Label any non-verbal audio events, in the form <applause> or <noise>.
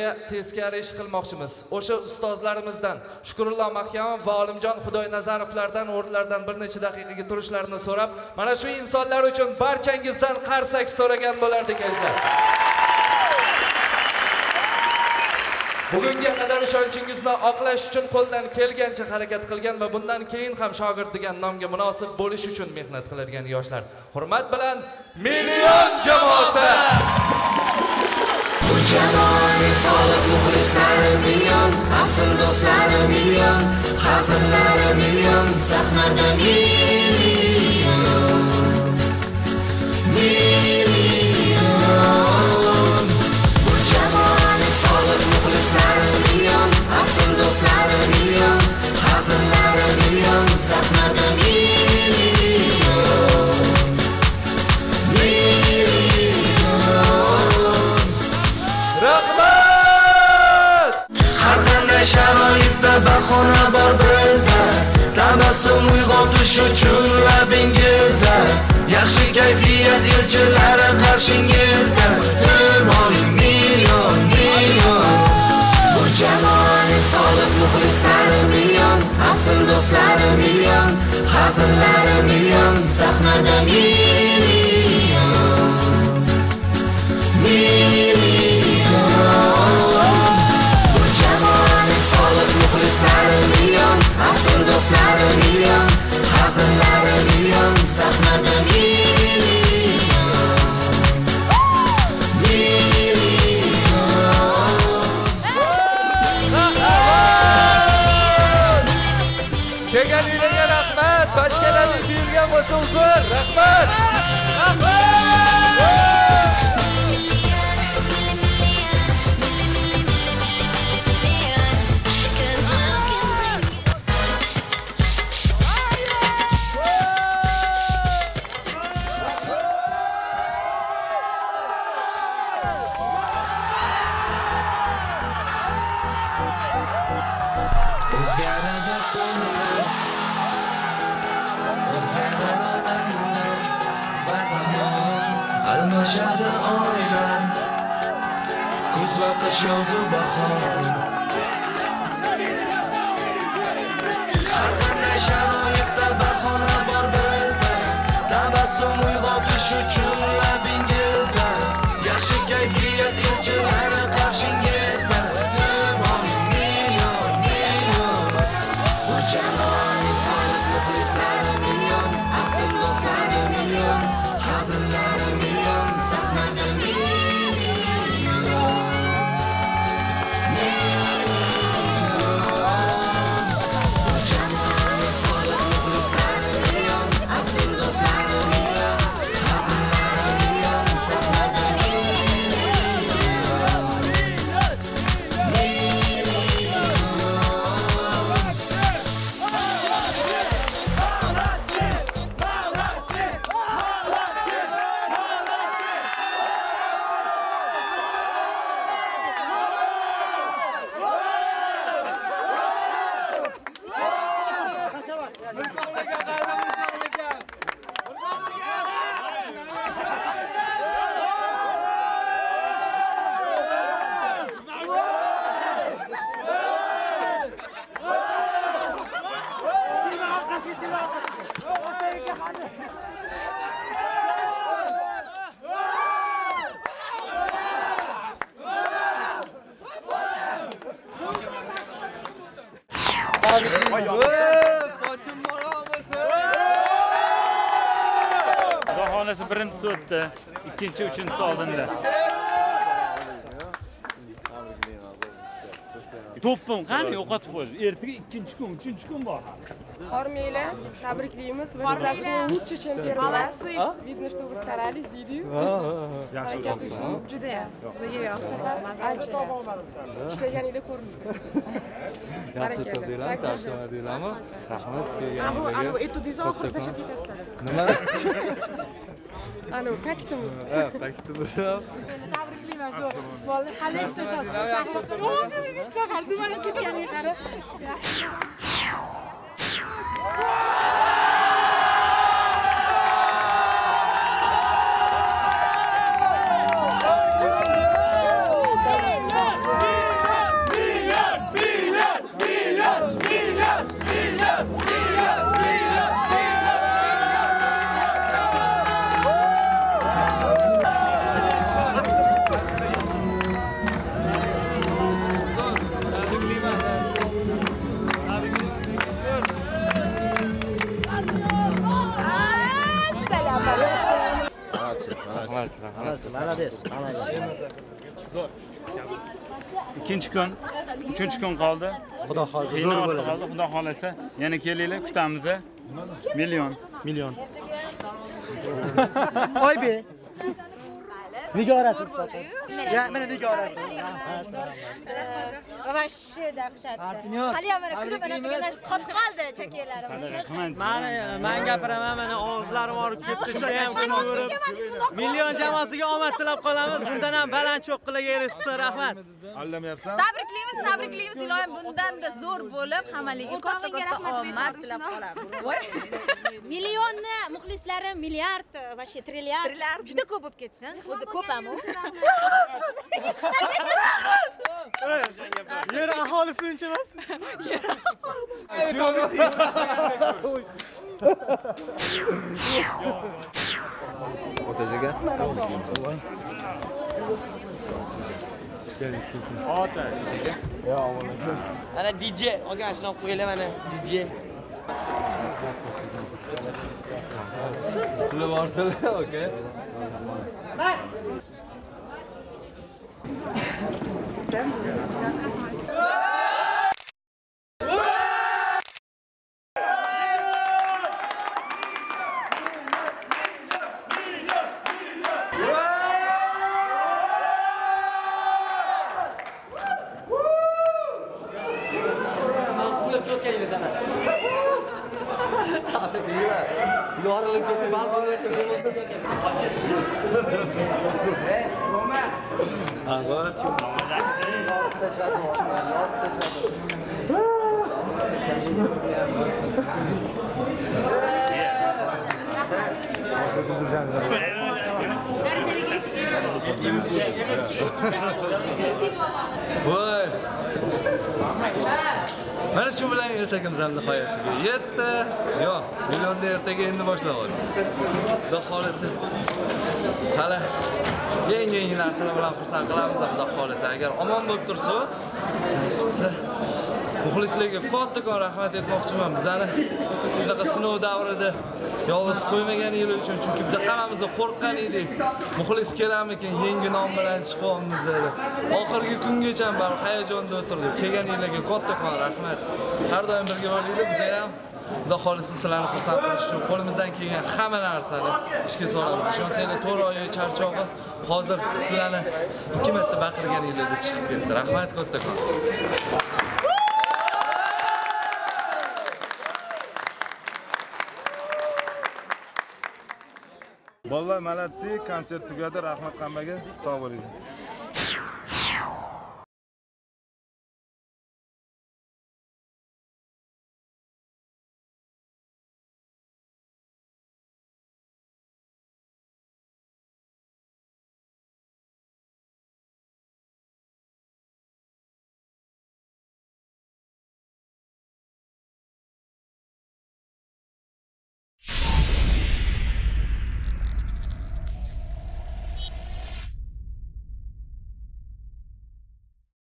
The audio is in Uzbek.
teskari ish qilmoqchimiz. O'sha ustozlarimizdan shukurullo mahkamov va olimjon xudoynazarovlardan o'rnlaridan bir necha daqiqaga turishlarini so'rab mana shu insonlar uchun barchangizdan qarsak so'ragan bo'lardik azizlar bugunga qadar ishonchingizni oqlash uchun qo'ldan kelgancha harakat qilgan va bundan keyin ham shogird degan nomga munosib bo'lish uchun mehnat qiladigan yoshlar. Hurmat bilan million jamoasi! Jamoani soliq muxlislari million Asl do'stlari million Hazillari million Sahnada million uyg'otish uchun labingizda Yaxshi kayfiyat elchilari qarshingizda. Kutib oling million, million. Bu jamoani soliq muxlislari million Asl do'stlari million Hazillari million Sahnada million Hazillari million Sahnada million kelganinglarga rahmat bachkalaring tuyulgan bo'lsa uzr rahmat O'zgaradi kunlar O'zgaradi odamlar Va zamon Almashadi oylar Kuz va qish yozu bahor Har qanday sharoitda bahona bor bizda Tabassum uyg'otish uchun Xudo birinchisi o'tdi, ikkinchi, uchinchisi oldinda. To'ppim qani yo'qotib qo'ydi. Ertaga ikkinchi kun, uchinchi kun bor. Hormanglar, tabriklaymiz. Biz rasmiy лучший чемпионат. Видно, что вы старались, deydi-yu. Yaxshi Harakat uchun judayam bizga yoqdi. Ancha ishlaganinglar ko'rinib turibdi. yaxshi turdinglar charchamadinglarmi rahmat Ana bu, ana bu kelganinglarga etudizni oxirida tashlab ketasizlar. nima Ana bu paketimiz. ha paketimiz Tabriklayman. Bolni qalay ishlasan? O'zingiz safar Yeah! Rahmat, rahmat. Malades, Ikkinchi kun, uchinchi kun qoldi. Xudo xolasa, zo'r bo'ladi. Xudo xolasa, yana kelinglar, kutamiz. Million. Million. <laughs> Oybe. Nigorasiz ya mana nigorasi Вообще dahshatli. Hali ham mana kulib mana degan qotib qoldi chakalarim. Mana men gapiraman mana og'izlarim og'rib ketdi juda ham kun ko'rib. Million jamoasiga omad tilab qolamiz. Bundan ham baland cho'qqilarga erishsin. Rahmat. Aldamayapsan? Tabriklaymiz, tabriklaymiz. Iloyim bundan-da zo'r bo'lib, hammaliga katta-katta omad tilab qolamiz. <laughs> Millionni muxlislarim milliard, вообще trilliard. Juda ko'p bo'lib ketsin. O'zi Kopya mı? Evet. Yer ahalisi ülkemez. Evet abi. Fotoğrafı gel. Ana DJ, oke asli nak kuile mana DJ. Sile varsel, oke. Bye. 気をつけてください。Abi bilgiler. Yorulun kötü bal bunu. Agora tio. Já já Mana shu bilan ertagimiz nihoyasiga yetdi. Yo'q, millionni ertaga endi boshlab oldik. Xudo xohlasa Hali yangi yangi narsalar bilan xursand qilamiz, xudo xohlasa Agar omon bo'lib tursa, nasib qilsa muxlislarga kattakon rahmat aytmoqchiman. Bizani shunaqa sinov davrida yolg'iz qo'ymaganingiz uchun chunki biz hammamiz qo'rqqan edik. Muxlis kelarmikin yangi nom bilan chiqyapmiz deb. Oxirgi kungacha baribir hayajonda o'tirdik. Kelganinglarga kattakon rahmat. Har doim birga bo'linglar. Biz ham Xudo xolisi sizlarni xursand qilish uchun qo'limizdan kelgan hamma narsani ishga solamiz. Ishonsanglar, 4 oy charchog'i hozir sizlarni ikki marta baqirganinglarda chiqib ketdi. Rahmat kattakon. bolalar malatsi konsert tugadi rahmat hammaga sog' bo'ling.